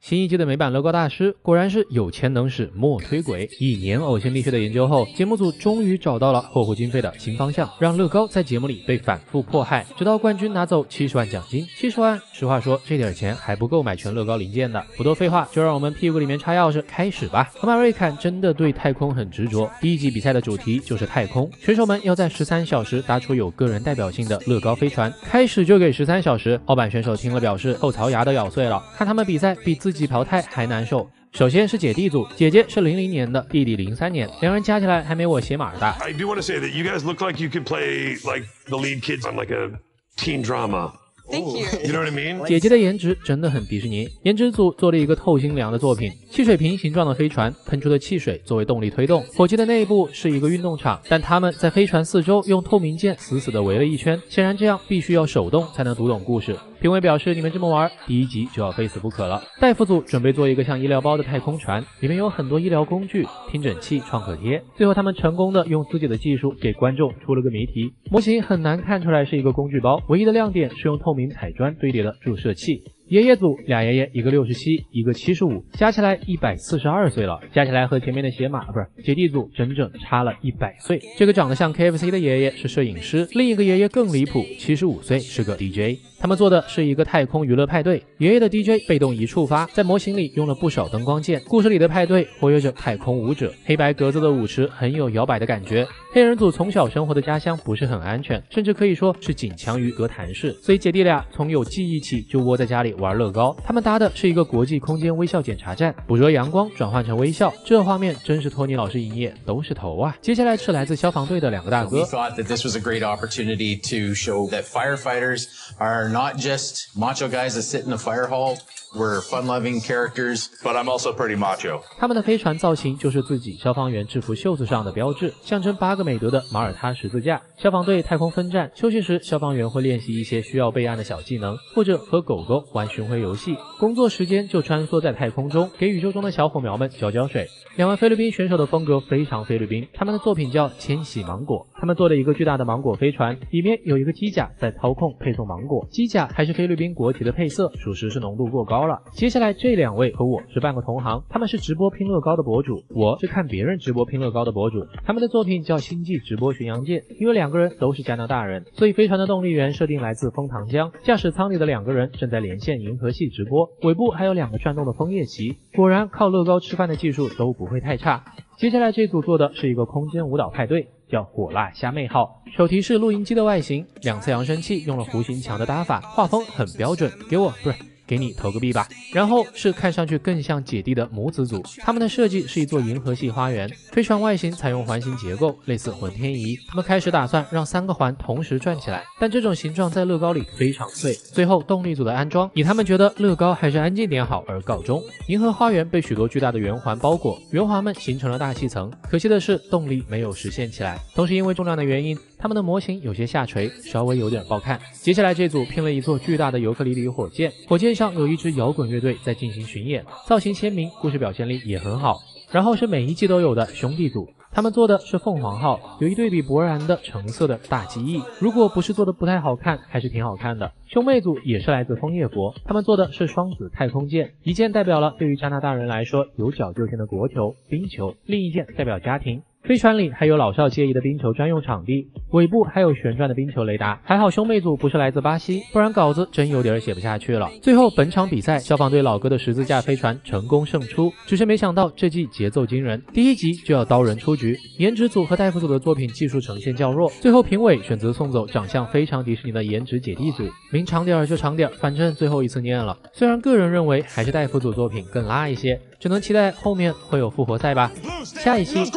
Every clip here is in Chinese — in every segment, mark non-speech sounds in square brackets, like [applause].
新一季的美版乐高大师果然是有钱能使磨推鬼。一年呕心沥血的研究后，节目组终于找到了霍霍经费的新方向，让乐高在节目里被反复迫害，直到冠军拿走七十万奖金。七十万，实话说，这点钱还不够买全乐高零件的。不多废话，就让我们屁股里面插钥匙开始吧。河马瑞坎真的对太空很执着。第一集比赛的主题就是太空，选手们要在十三小时搭出有个人代表性的乐高飞船。开始就给十三小时，澳版选手听了表示后槽牙都咬碎了。看他们比赛比自自己淘汰还难受。首先是姐弟组，姐姐是零零年的，弟弟零三年，两人加起来还没我鞋码大。I do want to say that you guys look like you could play like the lead kids on like a teen drama. Thank you. You know what I mean? 姐姐的颜值真的很迪士尼。颜值组做了一个透心凉的作品，汽水瓶形状的飞船，喷出的汽水作为动力推动。火箭的内部是一个运动场，但他们在飞船四周用透明键死死的围了一圈，显然这样必须要手动才能读懂故事。评委表示：“你们这么玩，第一集就要非死不可了。”戴夫组准备做一个像医疗包的太空船，里面有很多医疗工具、听诊器、创可贴。最后，他们成功的用自己的技术给观众出了个谜题：模型很难看出来是一个工具包，唯一的亮点是用透明彩砖堆叠的注射器。爷爷组俩爷爷，一个六十七，一个七十五，加起来一百四十二岁了。加起来和前面的鞋码不是姐弟组整整差了一百岁。这个长得像 KFC 的爷爷是摄影师，另一个爷爷更离谱，七十五岁是个 DJ。他们做的是一个太空娱乐派对。爷爷的 DJ 被动一触发，在模型里用了不少灯光键。故事里的派对活跃着太空舞者，黑白格子的舞池很有摇摆的感觉。黑人组从小生活的家乡不是很安全，甚至可以说是仅强于哥谭市，所以姐弟俩从有记忆起就窝在家里。玩乐高，他们搭的是一个国际空间微笑检查站，捕捉阳光转换成微笑，这画面真是托尼老师营业，都是头啊！接下来是来自消防队的两个大哥。We thought that this was a great opportunity to show that firefighters are not just macho guys that sit in the fire hall. We're fun-loving characters, but I'm also pretty macho. 他们的飞船造型就是自己消防员制服袖子上的标志，象征八个美德的马耳他十字架。消防队太空分站休息时，消防员会练习一些需要备案的小技能，或者和狗狗玩巡回游戏。工作时间就穿梭在太空中，给宇宙中的小火苗们浇浇水。两位菲律宾选手的风格非常菲律宾，他们的作品叫千禧芒果。他们做了一个巨大的芒果飞船，里面有一个机甲在操控配送芒果。机甲还是菲律宾国旗的配色，属实是浓度过高。了，接下来这两位和我是半个同行，他们是直播拼乐高的博主，我是看别人直播拼乐高的博主。他们的作品叫《星际直播巡洋舰》，因为两个人都是加拿大人，所以飞船的动力源设定来自枫糖浆。驾驶舱里的两个人正在连线银河系直播，尾部还有两个转动的枫叶旗。果然靠乐高吃饭的技术都不会太差。接下来这组做的是一个空间舞蹈派对，叫火辣虾妹号。手提式录音机的外形，两侧扬声器用了弧形墙的搭法，画风很标准。给我不是。给你投个币吧。然后是看上去更像姐弟的母子组，他们的设计是一座银河系花园，飞船外形采用环形结构，类似混天仪。他们开始打算让三个环同时转起来，但这种形状在乐高里非常碎。最后动力组的安装以他们觉得乐高还是安静点好而告终。银河花园被许多巨大的圆环包裹，圆环们形成了大气层。可惜的是动力没有实现起来，同时因为重量的原因，他们的模型有些下垂，稍微有点不好看。接下来这组拼了一座巨大的尤克里里火箭，火箭。上有一支摇滚乐队在进行巡演，造型鲜明，故事表现力也很好。然后是每一季都有的兄弟组，他们做的是凤凰号，有一对比勃然的橙色的大机翼，如果不是做的不太好看，还是挺好看的。兄妹组也是来自枫叶国，他们做的是双子太空舰，一件代表了对于加拿大人来说有脚就行的国球冰球，另一件代表家庭。飞船里还有老少皆宜的冰球专用场地，尾部还有旋转的冰球雷达。还好兄妹组不是来自巴西，不然稿子真有点写不下去了。最后本场比赛，消防队老哥的十字架飞船成功胜出，只是没想到这季节奏惊人，第一集就要刀人出局。颜值组和大夫组的作品技术呈现较弱，最后评委选择送走长相非常迪士尼的颜值姐弟组。明长点就长点，反正最后一次念了。虽然个人认为还是大夫组作品更拉一些。只能期待后面会有复活赛吧。下一期，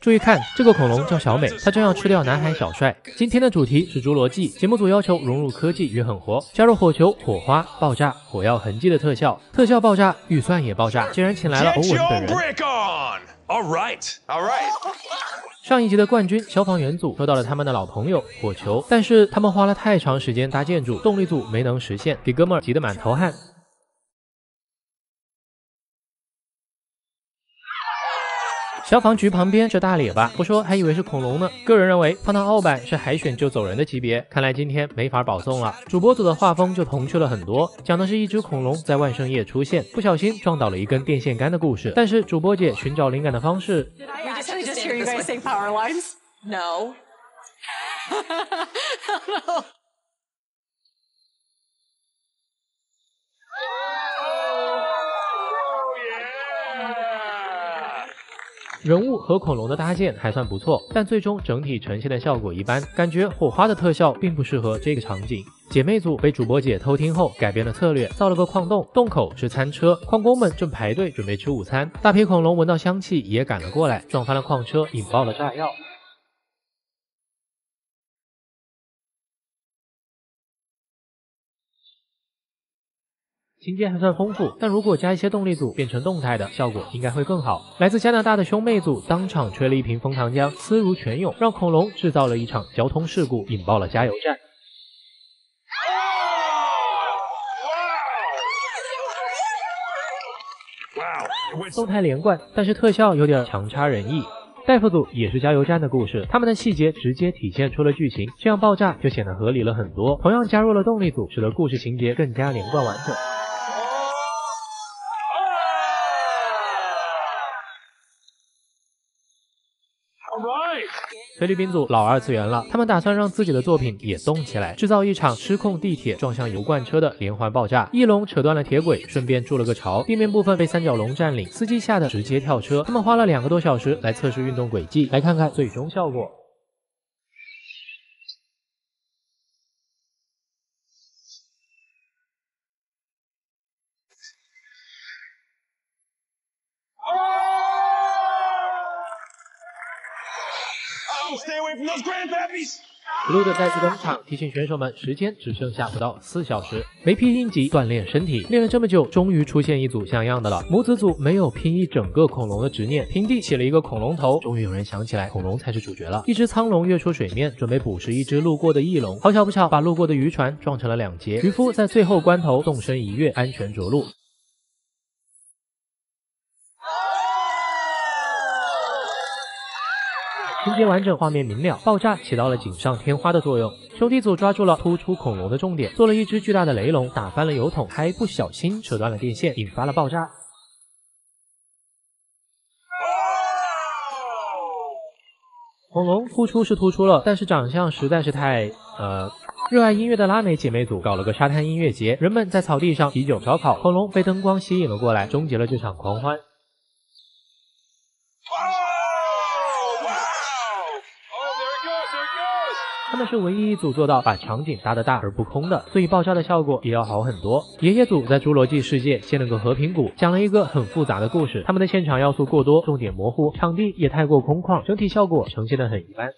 注意看，这个恐龙叫小美，它正要吃掉南海小帅。今天的主题是侏罗纪，节目组要求融入科技与狠活，加入火球、火花、爆炸、火药痕迹的特效，特效爆炸，预算也爆炸，竟然请来了欧文本人。上一集的冠军消防员组收到了他们的老朋友火球，但是他们花了太长时间搭建筑，动力组没能实现，给哥们儿急得满头汗。消防局旁边这大列巴，不说还以为是恐龙呢。个人认为碰到澳版是海选就走人的级别，看来今天没法保送了。主播组的画风就童趣了很多，讲的是一只恐龙在万圣夜出现，不小心撞倒了一根电线杆的故事。但是主播姐寻找灵感的方式 No，[laughs] Did I actually just hear you guys say power lines? No. no. 人物和恐龙的搭建还算不错，但最终整体呈现的效果一般，感觉火花的特效并不适合这个场景。姐妹组被主播姐偷听后改变了策略，造了个矿洞，洞口是餐车，矿工们正排队准备吃午餐。大批恐龙闻到香气也赶了过来，撞翻了矿车，引爆了炸药。情节还算丰富，但如果加一些动力组变成动态的，效果应该会更好。来自加拿大的兄妹组当场吹了一瓶枫糖浆，思如泉涌，让恐龙制造了一场交通事故，引爆了加油站。动态连贯，但是特效有点强差人意。大夫组也是加油站的故事，他们的细节直接体现出了剧情，这样爆炸就显得合理了很多。同样加入了动力组，使得故事情节更加连贯完整。菲律宾组老二次元了，他们打算让自己的作品也动起来，制造一场失控地铁撞向油罐车的连环爆炸。翼龙扯断了铁轨，顺便筑了个巢，地面部分被三角龙占领，司机吓得直接跳车。他们花了两个多小时来测试运动轨迹，来看看最终效果。Blue 的再次登场，提醒选手们时间只剩下不到四小时，没拼应急锻炼身体，练了这么久，终于出现一组像样的了。母子组没有拼一整个恐龙的执念，平地起了一个恐龙头，终于有人想起来恐龙才是主角了。一只苍龙跃出水面，准备捕食一只路过的翼龙，好巧不巧把路过的渔船撞成了两截。渔夫在最后关头纵身一跃，安全着陆。情节完整，画面明了，爆炸起到了锦上添花的作用。兄弟组抓住了突出恐龙的重点，做了一只巨大的雷龙，打翻了油桶，还不小心扯断了电线，引发了爆炸。恐龙突出是突出了，但是长相实在是太……呃，热爱音乐的拉美姐妹组搞了个沙滩音乐节，人们在草地上啤酒烧烤，恐龙被灯光吸引了过来，终结了这场狂欢。他们是唯一一组做到把场景搭得大而不空的，所以爆炸的效果也要好很多。爷爷组在侏罗纪世界建了个和平谷，讲了一个很复杂的故事。他们的现场要素过多，重点模糊，场地也太过空旷，整体效果呈现得很一般。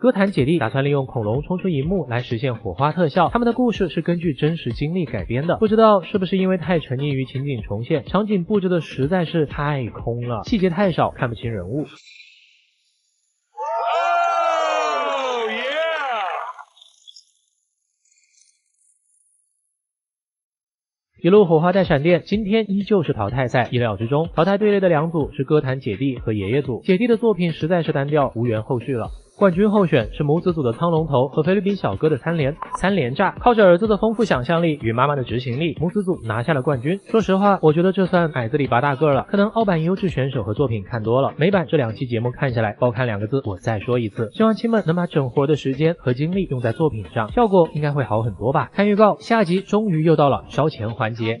歌坛姐弟打算利用恐龙冲出荧幕来实现火花特效，他们的故事是根据真实经历改编的。不知道是不是因为太沉溺于情景重现，场景布置的实在是太空了，细节太少，看不清人物。一路火花带闪电，今天依旧是淘汰赛。意料之中，淘汰队列的两组是哥谭姐弟和爷爷组。姐弟的作品实在是单调，无缘后续了。冠军候选是母子组的苍龙头和菲律宾小哥的三连三连炸，靠着儿子的丰富想象力与妈妈的执行力，母子组拿下了冠军。说实话，我觉得这算矮子里拔大个了。可能澳版优质选手和作品看多了，美版这两期节目看下来，包看两个字，我再说一次，希望亲们能把整活的时间和精力用在作品上，效果应该会好很多吧。看预告，下集终于又到了烧钱环节。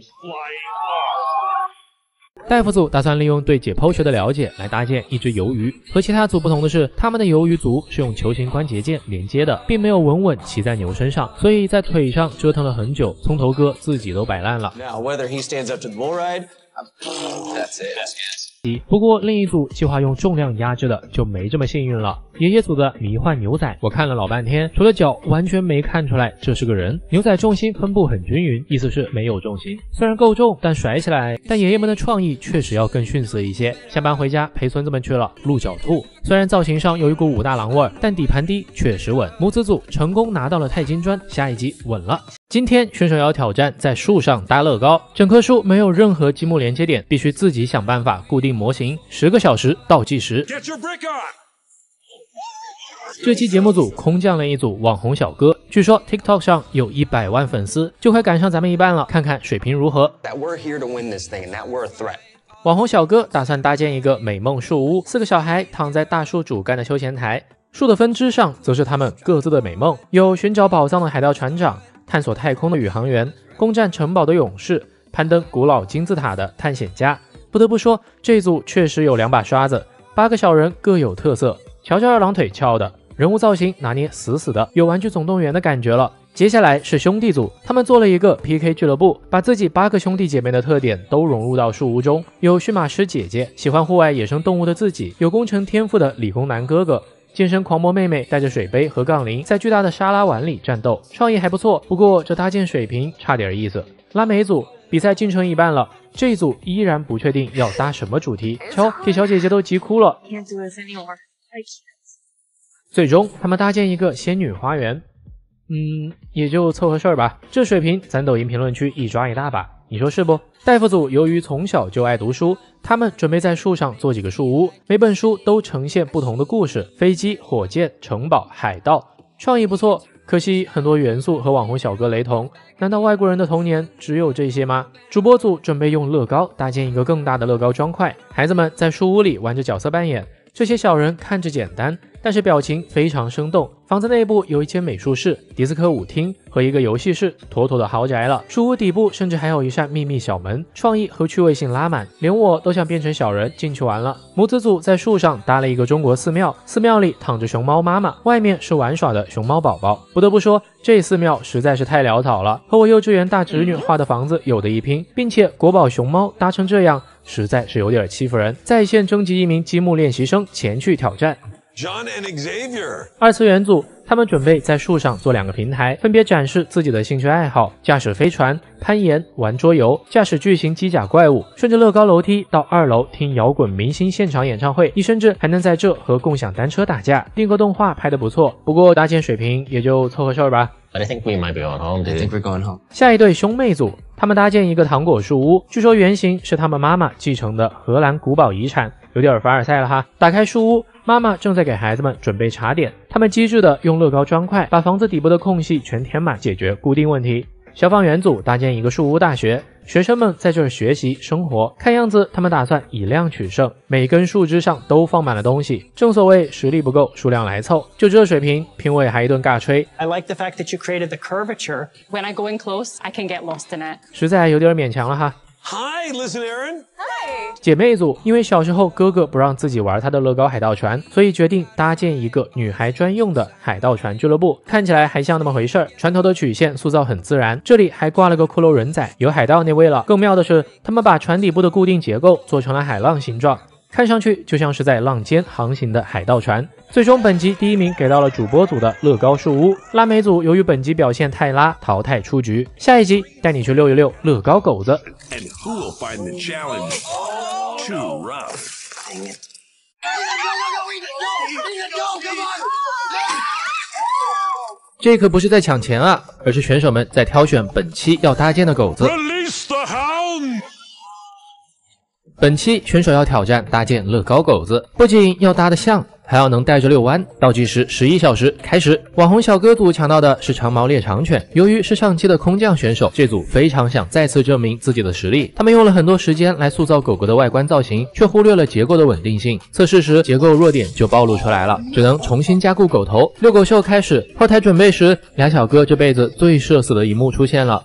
大夫组打算利用对解剖学的了解来搭建一只鱿鱼。和其他组不同的是，他们的鱿鱼足是用球形关节键连接的，并没有稳稳骑在牛身上，所以在腿上折腾了很久，葱头哥自己都摆烂了。不过另一组计划用重量压制的就没这么幸运了。爷爷组的迷幻牛仔，我看了老半天，除了脚完全没看出来这是个人。牛仔重心分布很均匀，意思是没有重心。虽然够重，但甩起来……但爷爷们的创意确实要更逊色一些。下班回家陪孙子们去了鹿角兔，虽然造型上有一股武大郎味儿，但底盘低确实稳。母子组成功拿到了钛金砖，下一集稳了。今天选手要挑战在树上搭乐高，整棵树没有任何积木连接点，必须自己想办法固定模型。十个小时倒计时。这期节目组空降了一组网红小哥，据说 TikTok 上有一百万粉丝，就快赶上咱们一半了，看看水平如何。网红小哥打算搭建一个美梦树屋，四个小孩躺在大树主干的休闲台，树的分支上则是他们各自的美梦，有寻找宝藏的海盗船长，探索太空的宇航员，攻占城堡的勇士，攀登古老金字塔的探险家。不得不说，这组确实有两把刷子，八个小人各有特色，瞧瞧二郎腿翘的。人物造型拿捏死死的，有《玩具总动员》的感觉了。接下来是兄弟组，他们做了一个 PK 俱乐部，把自己八个兄弟姐妹的特点都融入到树屋中。有驯马师姐姐，喜欢户外野生动物的自己；有工程天赋的理工男哥哥，健身狂魔妹妹带着水杯和杠铃在巨大的沙拉碗里战斗，创意还不错。不过这搭建水平差点意思。拉美组比赛进程一半了，这一组依然不确定要搭什么主题。瞧，铁小姐姐都急哭了。最终，他们搭建一个仙女花园，嗯，也就凑合事儿吧。这水平，咱抖音评论区一抓一大把，你说是不？大夫组由于从小就爱读书，他们准备在树上做几个树屋，每本书都呈现不同的故事：飞机、火箭、城堡、海盗，创意不错。可惜很多元素和网红小哥雷同，难道外国人的童年只有这些吗？主播组准备用乐高搭建一个更大的乐高砖块，孩子们在树屋里玩着角色扮演。这些小人看着简单。但是表情非常生动。房子内部有一间美术室、迪斯科舞厅和一个游戏室，妥妥的豪宅了。树屋底部甚至还有一扇秘密小门，创意和趣味性拉满，连我都想变成小人进去玩了。母子组在树上搭了一个中国寺庙，寺庙里躺着熊猫妈妈，外面是玩耍的熊猫宝宝。不得不说，这寺庙实在是太潦草了，和我幼稚园大侄女画的房子有的一拼，并且国宝熊猫搭成这样，实在是有点欺负人。在线征集一名积木练习生前去挑战。John and Xavier，二次元组，他们准备在树上做两个平台，分别展示自己的兴趣爱好：驾驶飞船、攀岩、玩桌游、驾驶巨型机甲怪物，顺着乐高楼梯到二楼听摇滚明星现场演唱会。你甚至还能在这和共享单车打架。定格动画拍得不错，不过搭建水平也就凑合事儿吧。I think we might be going home. I think we're going home. 下一对兄妹组，他们搭建一个糖果树屋，据说原型是他们妈妈继承的荷兰古堡遗产，有点凡尔赛了哈。打开树屋。妈妈正在给孩子们准备茶点，他们机智的用乐高砖块把房子底部的空隙全填满，解决固定问题。消防员组搭建一个树屋大学，学生们在这儿学习生活。看样子他们打算以量取胜，每根树枝上都放满了东西。正所谓实力不够，数量来凑。就这水平，评委还一顿尬吹。I like the fact that you created the curvature. When I go in close, I can get lost in it. 实在有点勉强了哈。Hi, listen, Aaron. Hi. 姐妹组因为小时候哥哥不让自己玩他的乐高海盗船，所以决定搭建一个女孩专用的海盗船俱乐部。看起来还像那么回事儿，船头的曲线塑造很自然，这里还挂了个骷髅人仔，有海盗那味了。更妙的是，他们把船底部的固定结构做成了海浪形状。看上去就像是在浪尖航行的海盗船。最终，本集第一名给到了主播组的乐高树屋。拉美组由于本集表现太拉，淘汰出局。下一集带你去溜一溜乐高狗子。And who will find the challenge too rough? [laughs] 这可不是在抢钱啊，而是选手们在挑选本期要搭建的狗子。Release the hound! 本期选手要挑战搭建乐高狗子，不仅要搭得像，还要能带着遛弯。倒计时十一小时开始。网红小哥组抢到的是长毛猎长犬，由于是上期的空降选手，这组非常想再次证明自己的实力。他们用了很多时间来塑造狗狗的外观造型，却忽略了结构的稳定性。测试时结构弱点就暴露出来了，只能重新加固狗头。遛狗秀开始，后台准备时，俩小哥这辈子最社死的一幕出现了。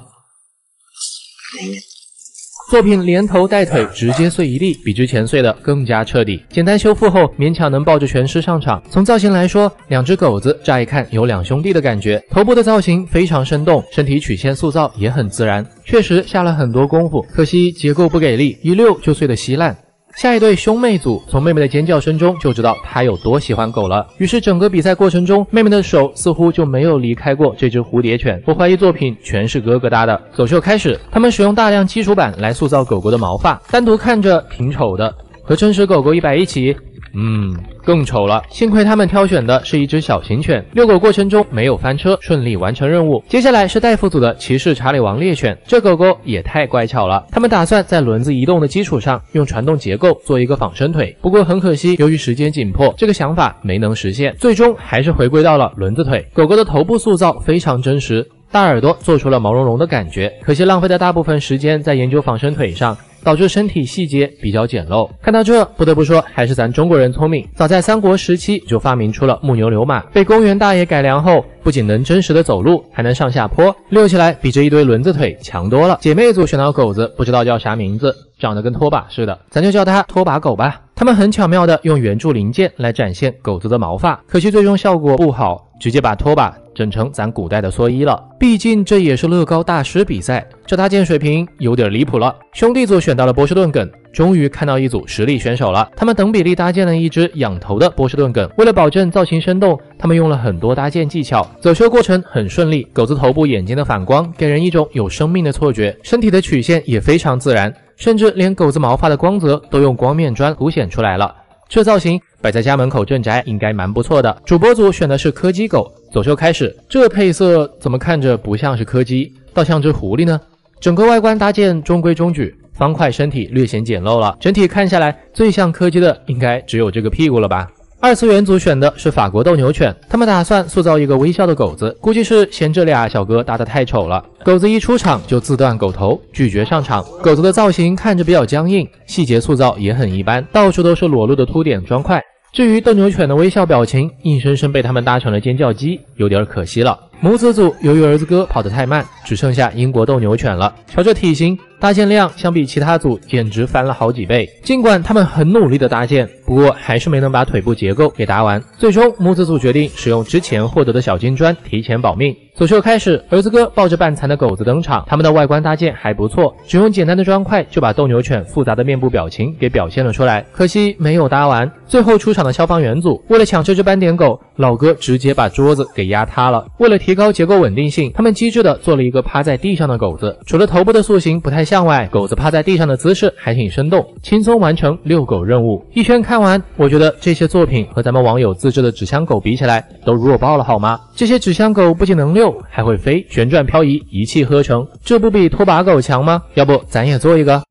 作品连头带腿直接碎一地，比之前碎的更加彻底。简单修复后，勉强能抱着全尸上场。从造型来说，两只狗子乍一看有两兄弟的感觉。头部的造型非常生动，身体曲线塑造也很自然，确实下了很多功夫。可惜结构不给力，一溜就碎得稀烂。下一对兄妹组，从妹妹的尖叫声中就知道她有多喜欢狗了。于是整个比赛过程中，妹妹的手似乎就没有离开过这只蝴蝶犬。我怀疑作品全是哥哥搭的。走秀开始，他们使用大量基础版来塑造狗狗的毛发，单独看着挺丑的，和真实狗狗一摆一起，嗯，更丑了。幸亏他们挑选的是一只小型犬，遛狗过程中没有翻车，顺利完成任务。接下来是戴夫组的骑士查理王猎犬，这狗狗也太乖巧了。他们打算在轮子移动的基础上，用传动结构做一个仿生腿。不过很可惜，由于时间紧迫，这个想法没能实现，最终还是回归到了轮子腿。狗狗的头部塑造非常真实。大耳朵做出了毛茸茸的感觉，可惜浪费的大部分时间在研究仿生腿上，导致身体细节比较简陋。看到这，不得不说还是咱中国人聪明，早在三国时期就发明出了木牛流马，被公园大爷改良后，不仅能真实的走路，还能上下坡，溜起来比这一堆轮子腿强多了。姐妹组选到狗子，不知道叫啥名字，长得跟拖把似的，咱就叫它拖把狗吧。他们很巧妙的用圆柱零件来展现狗子的毛发，可惜最终效果不好，直接把拖把。整成咱古代的蓑衣了，毕竟这也是乐高大师比赛，这搭建水平有点离谱了。兄弟组选到了波士顿梗，终于看到一组实力选手了。他们等比例搭建了一只仰头的波士顿梗，为了保证造型生动，他们用了很多搭建技巧，走秀过程很顺利。狗子头部眼睛的反光给人一种有生命的错觉，身体的曲线也非常自然，甚至连狗子毛发的光泽都用光面砖凸显出来了。这造型摆在家门口镇宅应该蛮不错的。主播组选的是柯基狗，走秀开始，这配色怎么看着不像是柯基，倒像只狐狸呢？整个外观搭建中规中矩，方块身体略显简陋了。整体看下来，最像柯基的应该只有这个屁股了吧。二次元组选的是法国斗牛犬，他们打算塑造一个微笑的狗子，估计是嫌这俩小哥搭的太丑了。狗子一出场就自断狗头，拒绝上场。狗子的造型看着比较僵硬，细节塑造也很一般，到处都是裸露的凸点砖块。至于斗牛犬的微笑表情，硬生生被他们搭成了尖叫鸡，有点可惜了。母子组由于儿子哥跑得太慢，只剩下英国斗牛犬了。瞧这体型。搭建量相比其他组简直翻了好几倍，尽管他们很努力的搭建，不过还是没能把腿部结构给搭完。最终母子组决定使用之前获得的小金砖提前保命。走秀开始，儿子哥抱着半残的狗子登场，他们的外观搭建还不错，只用简单的砖块就把斗牛犬复杂的面部表情给表现了出来。可惜没有搭完。最后出场的消防员组，为了抢这只斑点狗，老哥直接把桌子给压塌了。为了提高结构稳定性，他们机智的做了一个趴在地上的狗子，除了头部的塑形不太像。外，狗子趴在地上的姿势还挺生动，轻松完成遛狗任务。一圈看完，我觉得这些作品和咱们网友自制的纸箱狗比起来，都弱爆了好吗？这些纸箱狗不仅能遛，还会飞，旋转漂移，一气呵成，这不比拖把狗强吗？要不咱也做一个？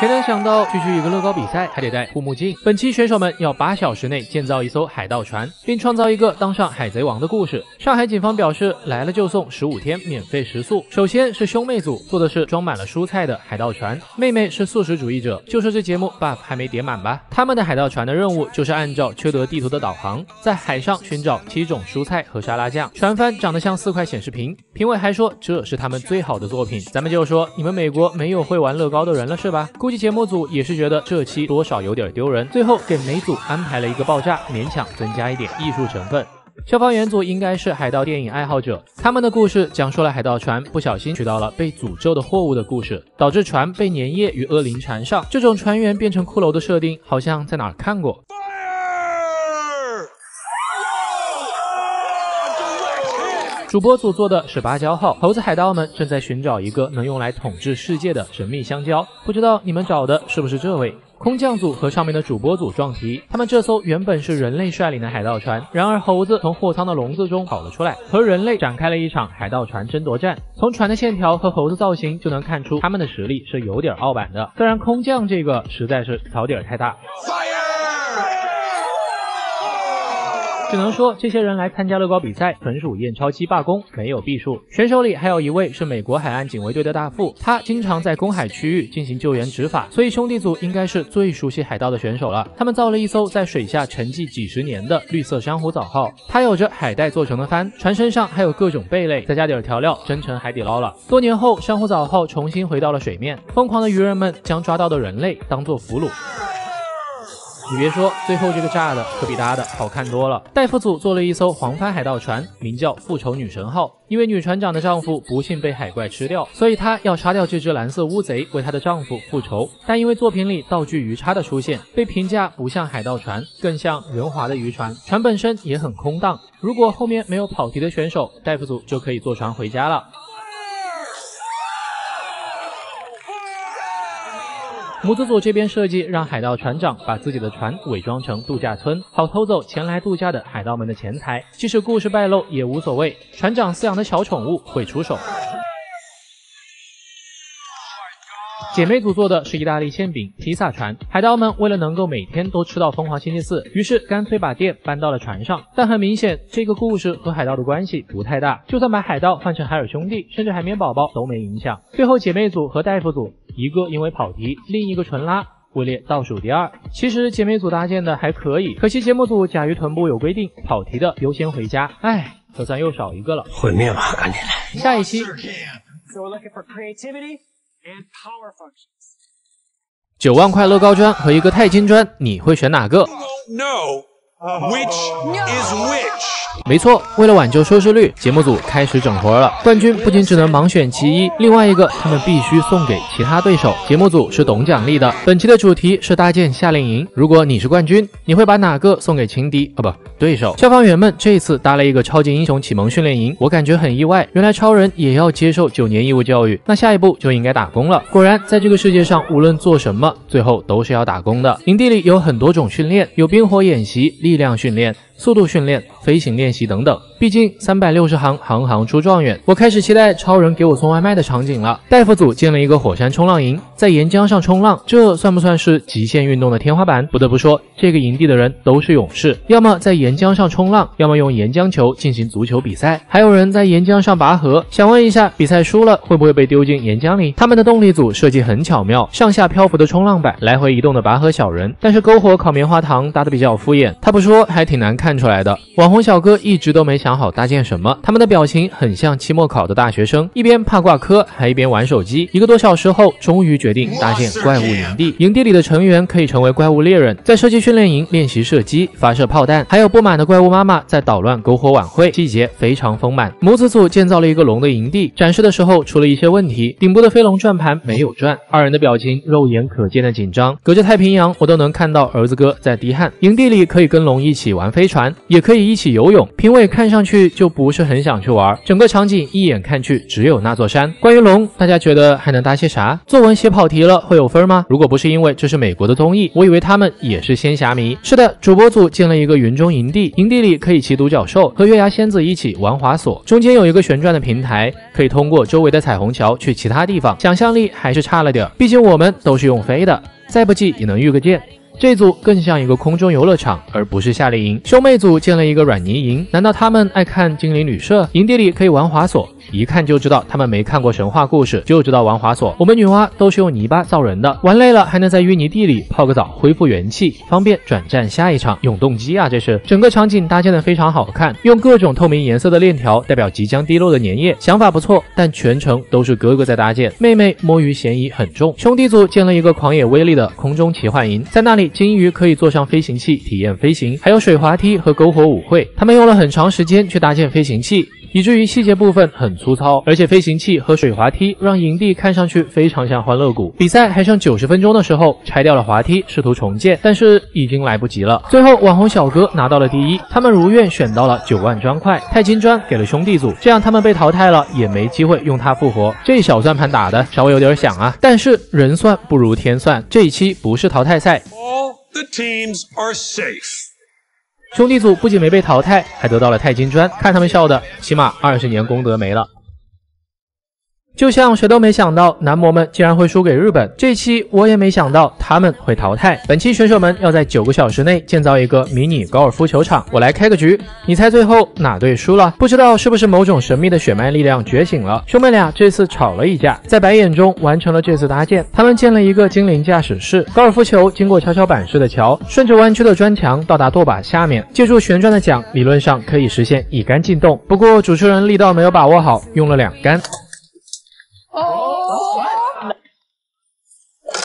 谁能想到，区区一个乐高比赛还得戴护目镜？本期选手们要八小时内建造一艘海盗船，并创造一个当上海贼王的故事。上海警方表示，来了就送十五天免费食宿。首先是兄妹组做的是装满了蔬菜的海盗船，妹妹是素食主义者，就说这节目 buff 还没叠满吧。他们的海盗船的任务就是按照缺德地图的导航，在海上寻找七种蔬菜和沙拉酱。船帆长得像四块显示屏，评委还说这是他们最好的作品。咱们就说你们美国没有会玩乐高的人了是吧？估计节目组也是觉得这期多少有点丢人，最后给每组安排了一个爆炸，勉强增加一点艺术成分。消防员组应该是海盗电影爱好者，他们的故事讲述了海盗船不小心取到了被诅咒的货物的故事，导致船被粘液与恶灵缠上。这种船员变成骷髅的设定，好像在哪儿看过。主播组做的是芭蕉号，猴子海盗们正在寻找一个能用来统治世界的神秘香蕉，不知道你们找的是不是这位？空降组和上面的主播组撞题，他们这艘原本是人类率领的海盗船，然而猴子从货舱的笼子中跑了出来，和人类展开了一场海盗船争夺战。从船的线条和猴子造型就能看出他们的实力是有点傲板的，虽然空降这个实在是槽点太大。只能说，这些人来参加乐高比赛，纯属验钞机罢工，没有避数。选手里还有一位是美国海岸警卫队的大副，他经常在公海区域进行救援执法，所以兄弟组应该是最熟悉海盗的选手了。他们造了一艘在水下沉寂几十年的绿色珊瑚藻号，它有着海带做成的帆，船身上还有各种贝类，再加点调料，真成海底捞了。多年后，珊瑚藻号重新回到了水面，疯狂的渔人们将抓到的人类当做俘虏。你别说，最后这个炸的可比搭的好看多了。戴夫组做了一艘黄帆海盗船，名叫复仇女神号。因为女船长的丈夫不幸被海怪吃掉，所以她要杀掉这只蓝色乌贼，为她的丈夫复仇。但因为作品里道具鱼叉的出现，被评价不像海盗船，更像圆滑的渔船。船本身也很空荡。如果后面没有跑题的选手，戴夫组就可以坐船回家了。母子组这边设计让海盗船长把自己的船伪装成度假村，好偷走前来度假的海盗们的钱财。即使故事败露也无所谓，船长饲养的小宠物会出手。姐妹组做的是意大利馅饼披萨船，海盗们为了能够每天都吃到疯狂星期四，于是干脆把店搬到了船上。但很明显，这个故事和海盗的关系不太大，就算把海盗换成海尔兄弟，甚至海绵宝宝都没影响。最后姐妹组和大夫组，一个因为跑题，另一个纯拉，位列倒数第二。其实姐妹组搭建的还可以，可惜节目组甲鱼臀部有规定，跑题的优先回家。唉，可算又少一个了。毁灭吧，赶紧来！下一期。So looking for creativity and power functions. 九万块乐高砖和一个钛金砖，你会选哪个？No, which is which? 没错，为了挽救收视率，节目组开始整活了。冠军不仅只能盲选其一，另外一个他们必须送给其他对手。节目组是懂奖励的。本期的主题是搭建夏令营。如果你是冠军，你会把哪个送给情敌？哦不，对手。消防员们这次搭了一个超级英雄启蒙训练营，我感觉很意外，原来超人也要接受九年义务教育，那下一步就应该打工了。果然，在这个世界上，无论做什么，最后都是要打工的。营地里有很多种训练，有冰火演习、力量训练。速度训练、飞行练习等等。毕竟三百六十行，行行出状元。我开始期待超人给我送外卖的场景了。大夫组建了一个火山冲浪营，在岩浆上冲浪，这算不算是极限运动的天花板？不得不说，这个营地的人都是勇士，要么在岩浆上冲浪，要么用岩浆球进行足球比赛，还有人在岩浆上拔河。想问一下，比赛输了会不会被丢进岩浆里？他们的动力组设计很巧妙，上下漂浮的冲浪板，来回移动的拔河小人。但是篝火烤棉花糖搭的比较敷衍，他不说还挺难看出来的。网红小哥一直都没想好搭建什么，他们的表情很像期末考的大学生，一边怕挂科，还一边玩手机。一个多小时后，终于决定搭建怪物营地。[laughs] 营地里的成员可以成为怪物猎人，在射击训练营练习射击、发射炮弹，还有不满的怪物妈妈在捣乱篝火晚会，细节非常丰满。母子组建造了一个龙的营地，展示的时候出了一些问题，顶部的飞龙转盘没有转，二人的表情肉眼可见的紧张，隔着太平洋我都能看到儿子哥在滴汗。营地里可以跟龙一起玩飞船，也可以一起游泳。评委看上去就不是很想去玩，整个场景一眼看去只有那座山。关于龙，大家觉得还能搭些啥？作文写跑题了会有分吗？如果不是因为这是美国的综艺，我以为他们也是仙侠迷。是的，主播组建了一个云中营地，营地里可以骑独角兽，和月牙仙子一起玩滑索，中间有一个旋转的平台，可以通过周围的彩虹桥去其他地方。想象力还是差了点，毕竟我们都是用飞的，再不济也能遇个剑。这组更像一个空中游乐场，而不是夏令营。兄妹组建了一个软泥营，难道他们爱看精灵旅社？营地里可以玩滑索，一看就知道他们没看过神话故事，就知道玩滑索。我们女娲都是用泥巴造人的，玩累了还能在淤泥地里泡个澡，恢复元气，方便转战下一场永动机啊！这是整个场景搭建的非常好看，用各种透明颜色的链条代表即将滴落的粘液，想法不错，但全程都是哥哥在搭建，妹妹摸鱼嫌疑很重。兄弟组建了一个狂野威力的空中奇幻营，在那里。金鱼可以坐上飞行器体验飞行，还有水滑梯和篝火舞会。他们用了很长时间去搭建飞行器，以至于细节部分很粗糙，而且飞行器和水滑梯让营地看上去非常像欢乐谷。比赛还剩九十分钟的时候，拆掉了滑梯，试图重建，但是已经来不及了。最后，网红小哥拿到了第一，他们如愿选到了九万砖块，钛金砖给了兄弟组，这样他们被淘汰了，也没机会用它复活。这小算盘打的稍微有点响啊，但是人算不如天算，这一期不是淘汰赛。All the teams are safe. 兄弟组不仅没被淘汰，还得到了钛金砖，看他们笑的，起码二十年功德没了。就像谁都没想到男模们竟然会输给日本，这期我也没想到他们会淘汰。本期选手们要在九个小时内建造一个迷你高尔夫球场，我来开个局，你猜最后哪队输了？不知道是不是某种神秘的血脉力量觉醒了，兄妹俩这次吵了一架，在白眼中完成了这次搭建。他们建了一个精灵驾驶室，高尔夫球经过跷跷板式的桥，顺着弯曲的砖墙到达舵把下面，借助旋转的桨，理论上可以实现一杆进洞。不过主持人力道没有把握好，用了两杆。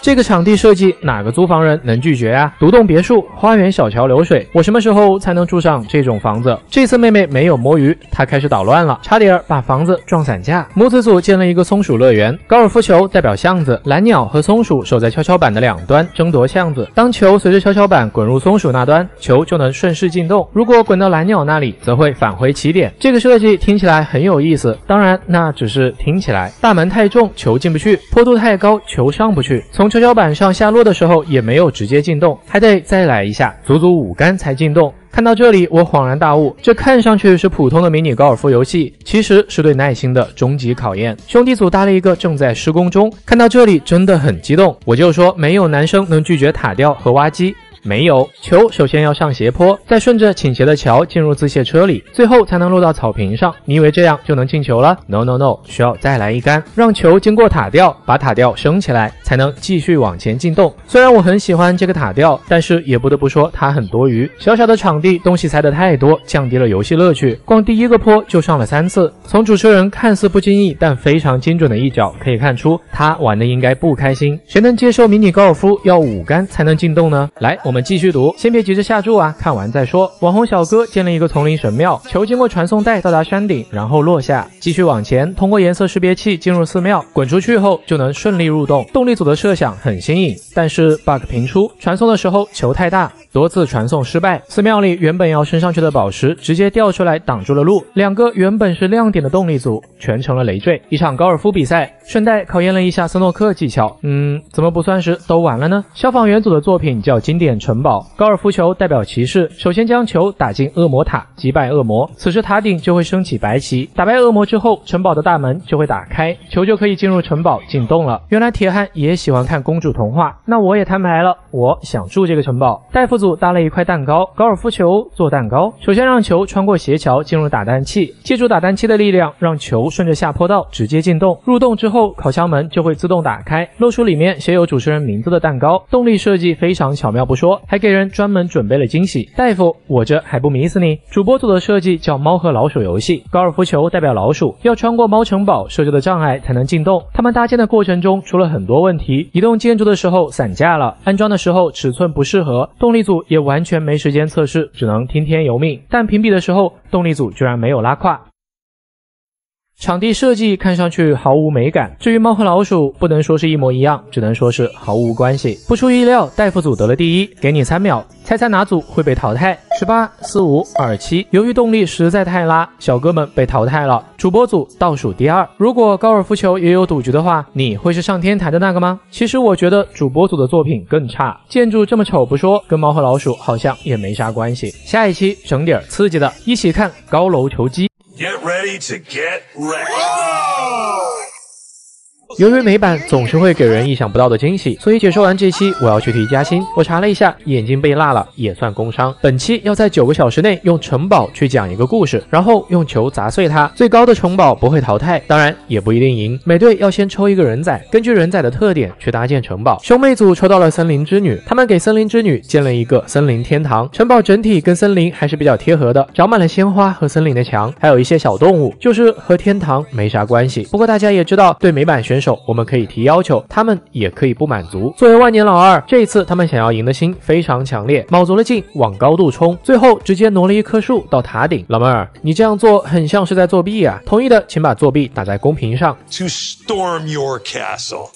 这个场地设计哪个租房人能拒绝啊？独栋别墅，花园小桥流水，我什么时候才能住上这种房子？这次妹妹没有摸鱼，她开始捣乱了，差点把房子撞散架。母子组建了一个松鼠乐园，高尔夫球代表巷子，蓝鸟和松鼠守在跷跷板的两端争夺巷子。当球随着跷跷板滚入松鼠那端，球就能顺势进洞；如果滚到蓝鸟那里，则会返回起点。这个设计听起来很有意思，当然那只是听起来。大门太重，球进不去；坡度太高，球上不去。从跷跷板上下落的时候也没有直接进洞，还得再来一下，足足五杆才进洞。看到这里，我恍然大悟，这看上去是普通的迷你高尔夫游戏，其实是对耐心的终极考验。兄弟组搭了一个正在施工中，看到这里真的很激动，我就说没有男生能拒绝塔吊和挖机。没有球，首先要上斜坡，再顺着倾斜的桥进入自卸车里，最后才能落到草坪上。你以为这样就能进球了？No No No，需要再来一杆，让球经过塔吊，把塔吊升起来，才能继续往前进洞。虽然我很喜欢这个塔吊，但是也不得不说它很多余。小小的场地，东西塞得太多，降低了游戏乐趣。逛第一个坡就上了三次。从主持人看似不经意但非常精准的一脚可以看出，他玩的应该不开心。谁能接受迷你高尔夫要五杆才能进洞呢？来，我。我我们继续读，先别急着下注啊，看完再说。网红小哥建了一个丛林神庙，球经过传送带到达山顶，然后落下，继续往前，通过颜色识别器进入寺庙，滚出去后就能顺利入洞。动力组的设想很新颖，但是 bug 频出，传送的时候球太大。多次传送失败，寺庙里原本要升上去的宝石直接掉出来挡住了路，两个原本是亮点的动力组全成了累赘。一场高尔夫比赛，顺带考验了一下斯诺克技巧。嗯，怎么不算是都完了呢？消防员组的作品叫经典城堡，高尔夫球代表骑士，首先将球打进恶魔塔，击败恶魔，此时塔顶就会升起白旗，打败恶魔之后，城堡的大门就会打开，球就可以进入城堡进洞了。原来铁汉也喜欢看公主童话，那我也摊牌了，我想住这个城堡。大夫组。搭了一块蛋糕，高尔夫球做蛋糕。首先让球穿过斜桥进入打蛋器，借助打蛋器的力量，让球顺着下坡道直接进洞。入洞之后，后烤箱门就会自动打开，露出里面写有主持人名字的蛋糕。动力设计非常巧妙不说，还给人专门准备了惊喜。大夫，我这还不迷死你？主播组的设计叫猫和老鼠游戏，高尔夫球代表老鼠，要穿过猫城堡设置的障碍才能进洞。他们搭建的过程中出了很多问题，移动建筑的时候散架了，安装的时候尺寸不适合，动力组。也完全没时间测试，只能听天由命。但评比的时候，动力组居然没有拉胯。场地设计看上去毫无美感。至于猫和老鼠，不能说是一模一样，只能说是毫无关系。不出意料，大夫组得了第一，给你三秒，猜猜哪组会被淘汰？十八、四五、二七。由于动力实在太拉，小哥们被淘汰了。主播组倒数第二。如果高尔夫球也有赌局的话，你会是上天台的那个吗？其实我觉得主播组的作品更差，建筑这么丑不说，跟猫和老鼠好像也没啥关系。下一期整点刺激的，一起看高楼球击。Get ready to get wrecked. 由于美版总是会给人意想不到的惊喜，所以解说完这期，我要去提加薪。我查了一下，眼睛被辣了也算工伤。本期要在九个小时内用城堡去讲一个故事，然后用球砸碎它。最高的城堡不会淘汰，当然也不一定赢。每队要先抽一个人仔，根据人仔的特点去搭建城堡。兄妹组抽到了森林之女，他们给森林之女建了一个森林天堂。城堡整体跟森林还是比较贴合的，长满了鲜花和森林的墙，还有一些小动物，就是和天堂没啥关系。不过大家也知道，对美版选手。我们可以提要求，他们也可以不满足。作为万年老二，这一次他们想要赢的心非常强烈，卯足了劲往高度冲，最后直接挪了一棵树到塔顶。老妹儿，你这样做很像是在作弊啊！同意的请把作弊打在公屏上。To storm your castle.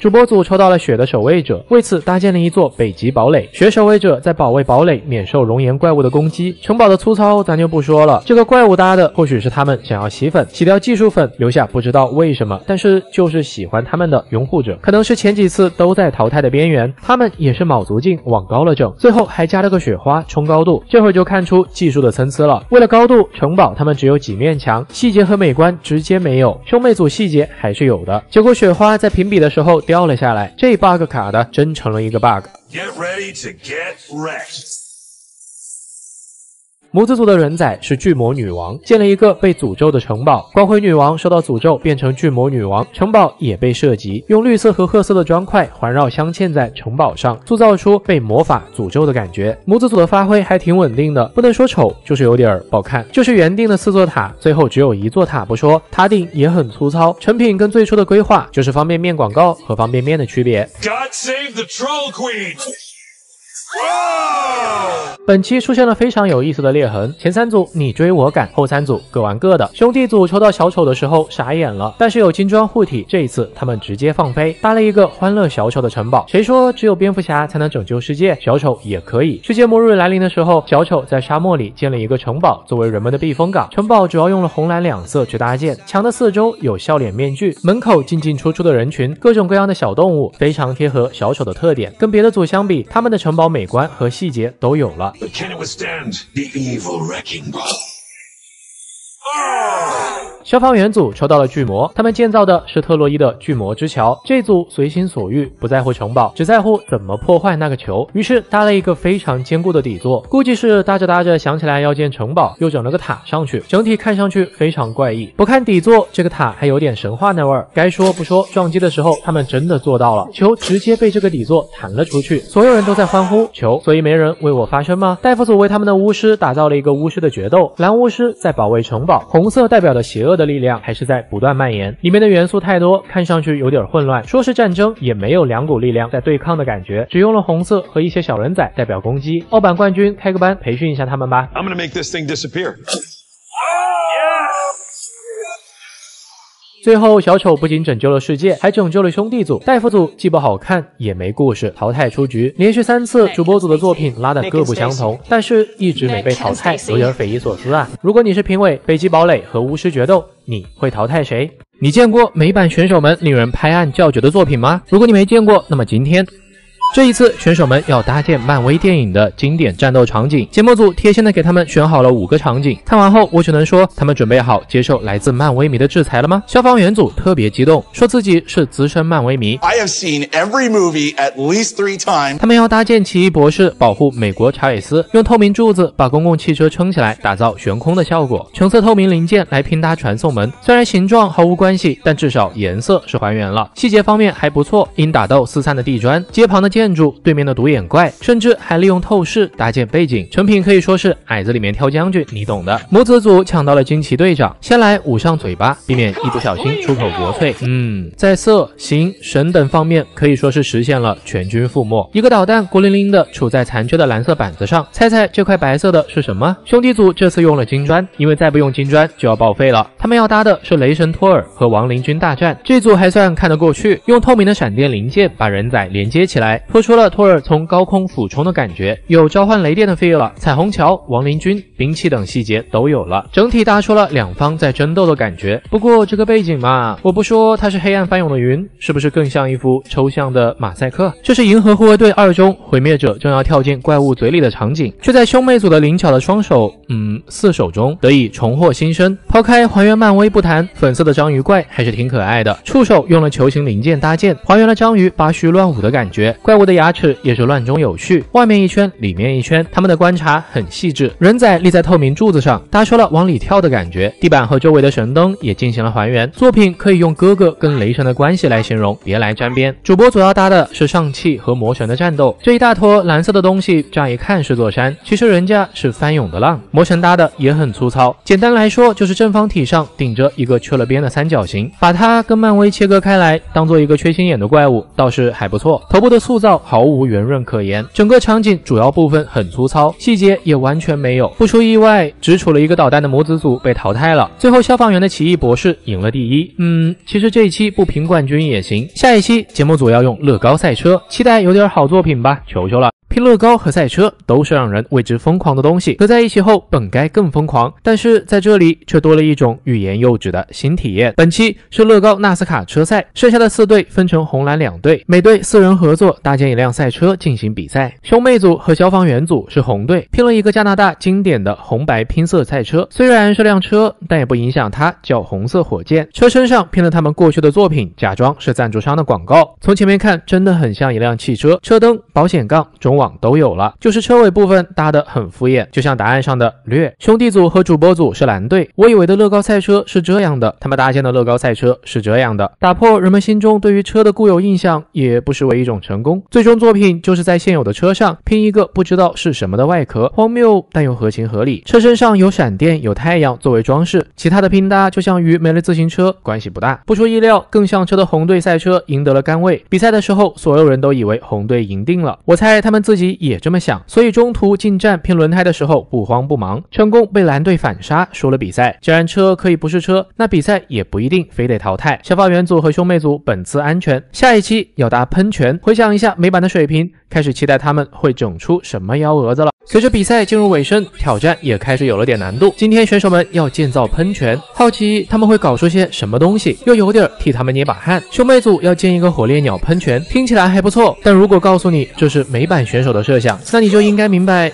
主播组抽到了雪的守卫者，为此搭建了一座北极堡垒。雪守卫者在保卫堡垒，免受熔岩怪物的攻击。城堡的粗糙咱就不说了，这个怪物搭的或许是他们想要洗粉，洗掉技术粉，留下不知道为什么，但是就是喜欢他们的拥护者。可能是前几次都在淘汰的边缘，他们也是卯足劲往高了整，最后还加了个雪花冲高度。这会儿就看出技术的参差了。为了高度，城堡他们只有几面墙，细节和美观直接没有。兄妹组细节还是有的，结果雪花在评比的时候。掉了下来，这 bug 卡的真成了一个 bug。Get ready to get wrecked. 母子组的人仔是巨魔女王，建了一个被诅咒的城堡。光辉女王受到诅咒，变成巨魔女王，城堡也被涉及。用绿色和褐色的砖块环绕镶嵌在城堡上，塑造出被魔法诅咒的感觉。母子组的发挥还挺稳定的，不能说丑，就是有点不好看。就是原定的四座塔，最后只有一座塔不说，塔顶也很粗糙。成品跟最初的规划就是方便面广告和方便面的区别。God save the troll queen. 本期出现了非常有意思的裂痕，前三组你追我赶，后三组各玩各的。兄弟组抽到小丑的时候傻眼了，但是有金砖护体，这一次他们直接放飞，搭了一个欢乐小丑的城堡。谁说只有蝙蝠侠才能拯救世界？小丑也可以。世界末日来临的时候，小丑在沙漠里建了一个城堡，作为人们的避风港。城堡主要用了红蓝两色去搭建，墙的四周有笑脸面具，门口进进出出的人群，各种各样的小动物，非常贴合小丑的特点。跟别的组相比，他们的城堡每美观和细节都有了。But can it withstand the evil wrecking ball? 消防员组抽到了巨魔，他们建造的是特洛伊的巨魔之桥。这组随心所欲，不在乎城堡，只在乎怎么破坏那个球。于是搭了一个非常坚固的底座，估计是搭着搭着想起来要建城堡，又整了个塔上去，整体看上去非常怪异。不看底座，这个塔还有点神话那味儿。该说不说，撞击的时候他们真的做到了，球直接被这个底座弹了出去，所有人都在欢呼球，所以没人为我发声吗？戴夫组为他们的巫师打造了一个巫师的决斗，蓝巫师在保卫城堡，红色代表的邪恶的力量还是在不断蔓延，里面的元素太多，看上去有点混乱。说是战争，也没有两股力量在对抗的感觉，只用了红色和一些小人仔代表攻击。澳版冠军开个班培训一下他们吧。I'm gonna make this thing disappear. 最后，小丑不仅拯救了世界，还拯救了兄弟组。大夫组既不好看，也没故事，淘汰出局。连续三次主播组的作品拉得各不相同，但是一直没被淘汰，有点匪夷所思啊。如果你是评委，北极堡垒和巫师决斗，你会淘汰谁？你见过美版选手们令人拍案叫绝的作品吗？如果你没见过，那么今天。这一次，选手们要搭建漫威电影的经典战斗场景。节目组贴心的给他们选好了五个场景。看完后，我只能说，他们准备好接受来自漫威迷的制裁了吗？消防员组特别激动，说自己是资深漫威迷。I have seen every movie at least three times. 他们要搭建奇异博士，保护美国查韦斯，用透明柱子把公共汽车撑起来，打造悬空的效果。橙色透明零件来拼搭传送门，虽然形状毫无关系，但至少颜色是还原了。细节方面还不错，因打斗四散的地砖、街旁的建筑、对面的独眼怪，甚至还利用透视搭建背景，成品可以说是矮子里面挑将军，你懂的。母子组抢到了惊奇队长，先来捂上嘴巴，避免一不小心出口国粹。嗯，在色、形、神等方面可以说是实现了全军覆没。一个导弹孤零零的杵在残缺的蓝色板子上，猜猜这块白色的是什么？兄弟组这次用了金砖，因为再不用金砖就要报废了。他们要搭的是雷神托尔和亡灵军大战，这组还算看得过去，用透明的闪电零件把人仔连接起来，拖出了托尔从高空俯冲的感觉，有召唤雷电的 feel 了。彩虹桥、亡灵军、兵器等细节都有了，整体搭出了两方在争斗的感觉。不过这个背景嘛，我不说它是黑暗翻涌的云，是不是更像一幅抽象的马赛克？这是《银河护卫队二》中毁灭者正要跳进怪物嘴里的场景，却在兄妹组的灵巧的双手，嗯，四手中得以重获新生。抛开还原漫威不谈，粉色的章鱼怪还是挺可爱的。触手用了球形零件搭建，还原了章鱼八虚乱舞的感觉。怪物的牙齿也是乱中有序，外面一圈，里面一圈，他们的观察很细致。人仔立在透明柱子上，搭出了往里跳的感觉。地板和周围的神灯也进行了还原。作品可以用哥哥跟雷神的关系来形容，别来沾边。主播主要搭的是上汽和魔神的战斗，这一大坨蓝色的东西，乍一看是座山，其实人家是翻涌的浪。魔神搭的也很粗糙，简单来说就是正正方体上顶着一个缺了边的三角形，把它跟漫威切割开来，当做一个缺心眼的怪物，倒是还不错。头部的塑造毫无圆润可言，整个场景主要部分很粗糙，细节也完全没有。不出意外，只处了一个导弹的母子组被淘汰了。最后，消防员的奇异博士赢了第一。嗯，其实这一期不评冠军也行。下一期节目组要用乐高赛车，期待有点好作品吧，求求了。拼乐高和赛车都是让人为之疯狂的东西，合在一起后本该更疯狂，但是在这里却多多了一种欲言又止的新体验。本期是乐高纳斯卡车赛，剩下的四队分成红蓝两队，每队四人合作搭建一辆赛车进行比赛。兄妹组和消防员组是红队，拼了一个加拿大经典的红白拼色赛车，虽然是辆车，但也不影响它叫红色火箭。车身上拼了他们过去的作品，假装是赞助商的广告。从前面看，真的很像一辆汽车，车灯、保险杠、中网都有了，就是车尾部分搭得很敷衍，就像答案上的略。兄弟组和主播组是蓝队，我以伟的乐高赛车是这样的，他们搭建的乐高赛车是这样的，打破人们心中对于车的固有印象，也不失为一种成功。最终作品就是在现有的车上拼一个不知道是什么的外壳，荒谬但又合情合理。车身上有闪电、有太阳作为装饰，其他的拼搭就像鱼没了自行车，关系不大。不出意料，更像车的红队赛车赢得了杆位。比赛的时候，所有人都以为红队赢定了，我猜他们自己也这么想，所以中途进站拼轮胎的时候不慌不忙，成功被蓝队反杀，输了比赛。既然车可以不是车，那比赛也不一定非得淘汰。消防员组和兄妹组本次安全，下一期要搭喷泉。回想一下美版的水平，开始期待他们会整出什么幺蛾子了。随着比赛进入尾声，挑战也开始有了点难度。今天选手们要建造喷泉，好奇他们会搞出些什么东西，又有点替他们捏把汗。兄妹组要建一个火烈鸟喷泉，听起来还不错，但如果告诉你这是美版选手的设想，那你就应该明白。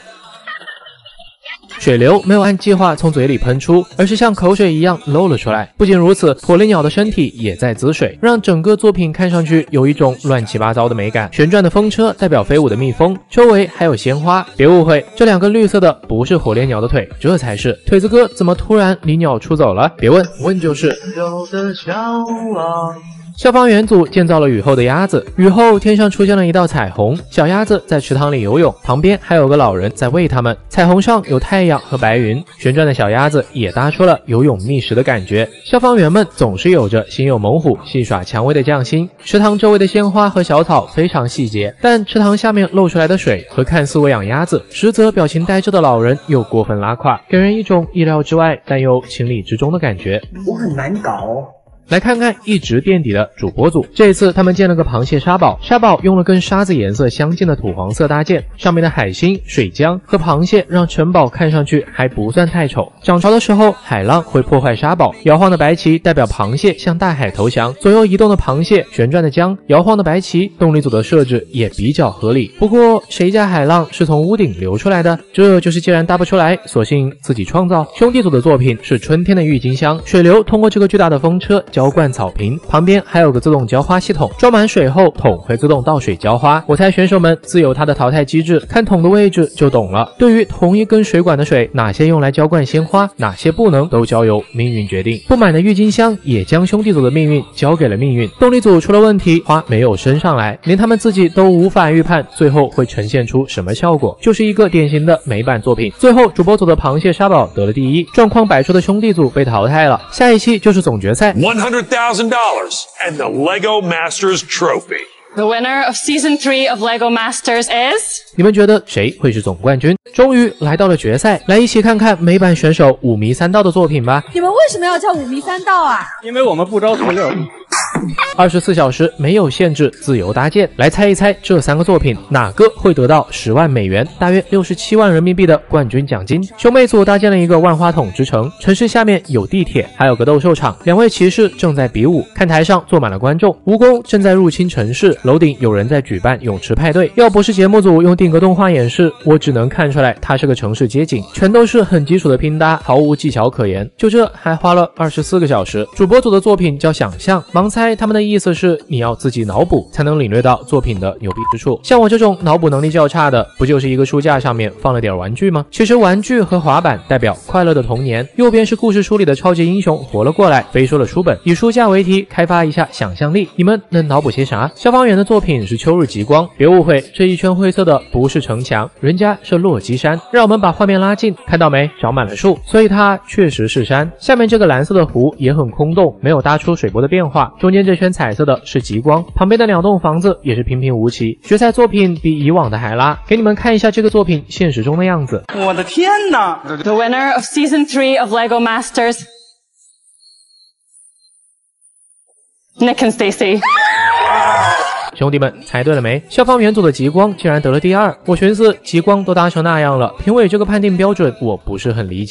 水流没有按计划从嘴里喷出，而是像口水一样漏了出来。不仅如此，火烈鸟的身体也在滋水，让整个作品看上去有一种乱七八糟的美感。旋转的风车代表飞舞的蜜蜂，周围还有鲜花。别误会，这两个绿色的不是火烈鸟的腿，这才是。腿子哥怎么突然离鸟出走了？别问，问就是。的向往消防员组建造了雨后的鸭子，雨后天上出现了一道彩虹，小鸭子在池塘里游泳，旁边还有个老人在喂它们。彩虹上有太阳和白云，旋转的小鸭子也搭出了游泳觅食的感觉。消防员们总是有着心有猛虎、戏耍蔷薇的匠心。池塘周围的鲜花和小草非常细节，但池塘下面漏出来的水和看似喂养鸭子，实则表情呆滞的老人又过分拉胯，给人一种意料之外但又情理之中的感觉。我很难搞。来看看一直垫底的主播组，这次他们建了个螃蟹沙堡，沙堡用了跟沙子颜色相近的土黄色搭建，上面的海星、水浆和螃蟹让城堡看上去还不算太丑。涨潮的时候，海浪会破坏沙堡，摇晃的白旗代表螃蟹向大海投降，左右移动的螃蟹，旋转的江，摇晃的白旗。动力组的设置也比较合理，不过谁家海浪是从屋顶流出来的？这就是既然搭不出来，索性自己创造。兄弟组的作品是春天的郁金香，水流通过这个巨大的风车。浇灌草坪，旁边还有个自动浇花系统，装满水后桶会自动倒水浇花。我猜选手们自有它的淘汰机制，看桶的位置就懂了。对于同一根水管的水，哪些用来浇灌鲜花，哪些不能，都交由命运决定。不满的郁金香也将兄弟组的命运交给了命运。动力组出了问题，花没有升上来，连他们自己都无法预判最后会呈现出什么效果，就是一个典型的美版作品。最后主播组的螃蟹沙堡得了第一，状况百出的兄弟组被淘汰了。下一期就是总决赛。$100,000 and the Lego Masters Trophy. The winner of season three of Lego Masters is. 你们觉得谁会是总冠军？终于来到了决赛，来一起看看美版选手五迷三道的作品吧。你们为什么要叫五迷三道啊？因为我们不招徒六。[laughs] 二十四小时没有限制，自由搭建。来猜一猜，这三个作品哪个会得到十万美元，大约六十七万人民币的冠军奖金？兄妹组搭建了一个万花筒之城，城市下面有地铁，还有个斗兽场。两位骑士正在比武，看台上坐满了观众。蜈蚣正在入侵城市，楼顶有人在举办泳池派对。要不是节目组用定格动画演示，我只能看出来它是个城市街景。全都是很基础的拼搭，毫无技巧可言。就这还花了二十四个小时。主播组的作品叫想象，盲猜他们的意思是你要自己脑补才能领略到作品的牛逼之处。像我这种脑补能力较差的，不就是一个书架上面放了点玩具吗？其实玩具和滑板代表快乐的童年。右边是故事书里的超级英雄活了过来，飞出了书本，以书架为题，开发一下想象力。你们能脑补些啥？消防员的作品是秋日极光，别误会，这一圈灰色的不是城墙，人家是落基山。让我们把画面拉近，看到没？长满了树，所以它确实是山。下面这个蓝色的湖也很空洞，没有搭出水波的变化。中间这圈彩色的是极光，旁边的两栋房子也是平平无奇。决赛作品比以往的还拉，给你们看一下这个作品现实中的样子。我的天哪！The winner of season three of Lego Masters, Nick and Stacy. [laughs] 兄弟们，猜对了没？消防员组的极光竟然得了第二。我寻思，极光都搭成那样了，评委这个判定标准我不是很理解。